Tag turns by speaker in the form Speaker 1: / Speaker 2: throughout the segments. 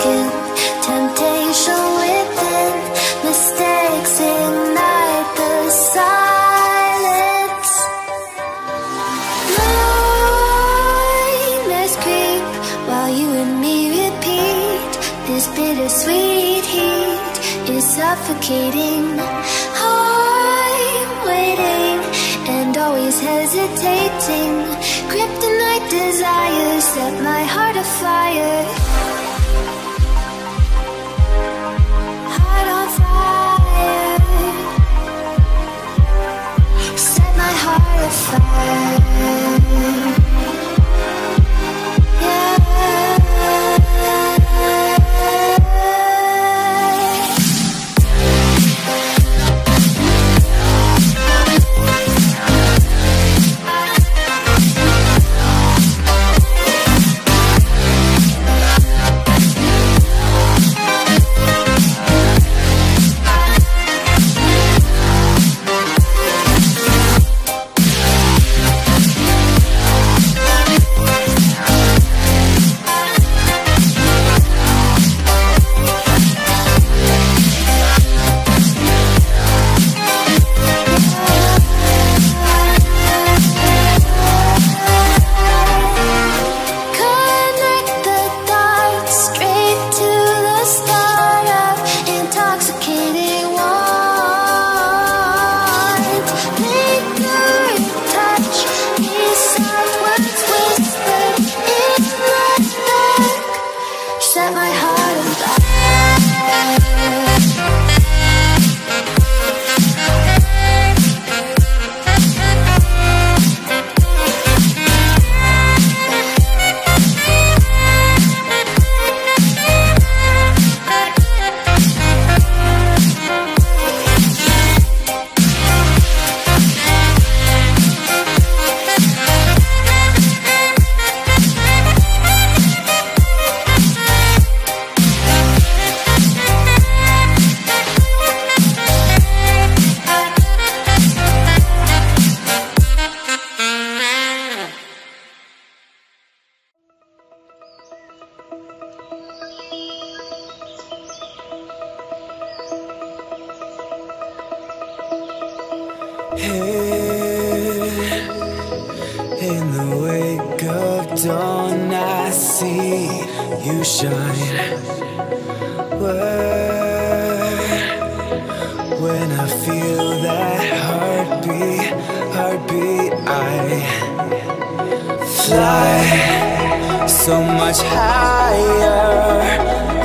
Speaker 1: Temptation within Mistakes ignite the silence. Nightmares creep while you and me repeat. This heat is suffocating. I'm waiting and always hesitating. Kryptonite desires set my heart afire heart
Speaker 2: so much higher.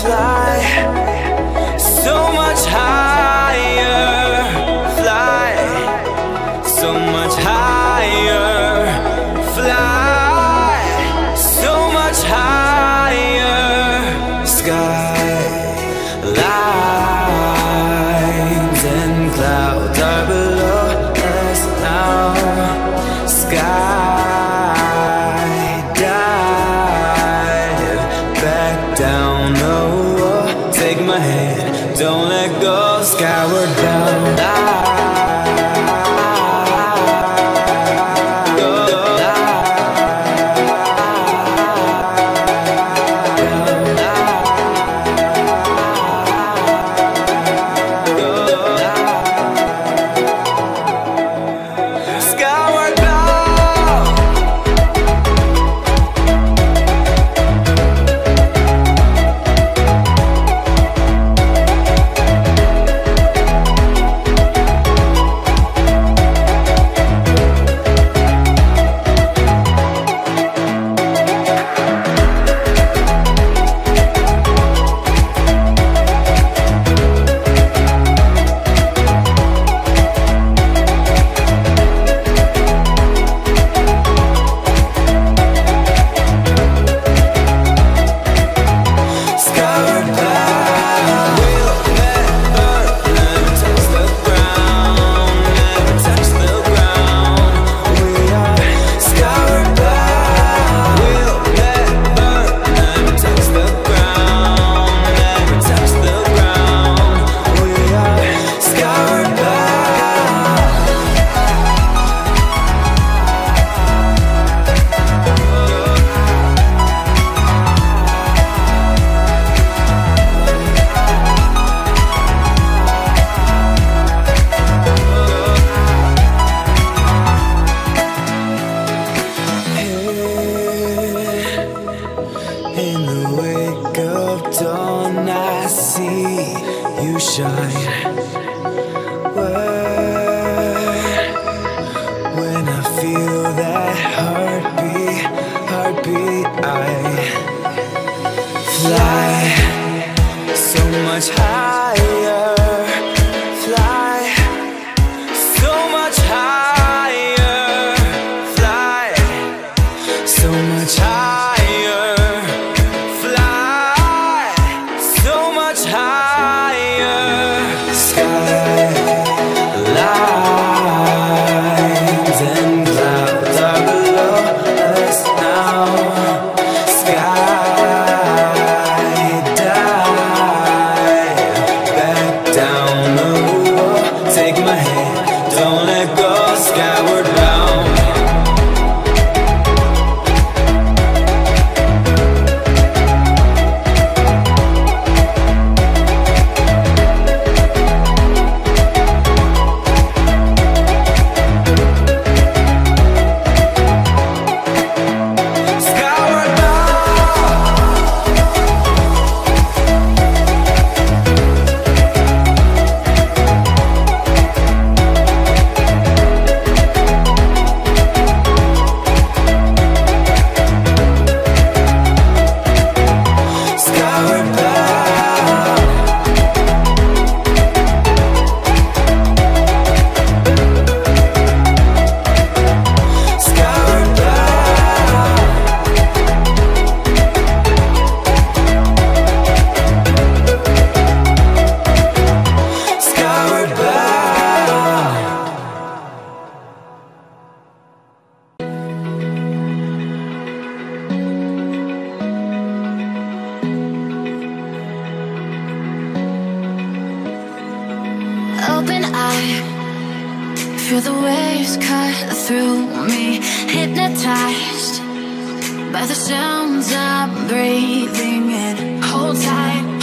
Speaker 2: Fly so much higher. jar me hypnotized by the sounds I'm breathing in. Hold tight.